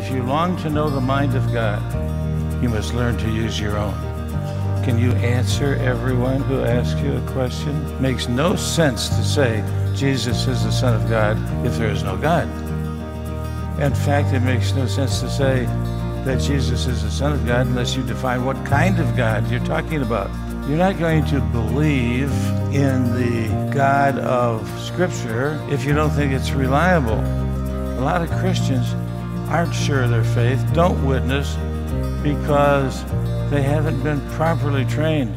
If you long to know the mind of God, you must learn to use your own. Can you answer everyone who asks you a question? Makes no sense to say Jesus is the Son of God if there is no God. In fact, it makes no sense to say that Jesus is the Son of God unless you define what kind of God you're talking about. You're not going to believe in the God of Scripture if you don't think it's reliable. A lot of Christians aren't sure of their faith, don't witness because they haven't been properly trained.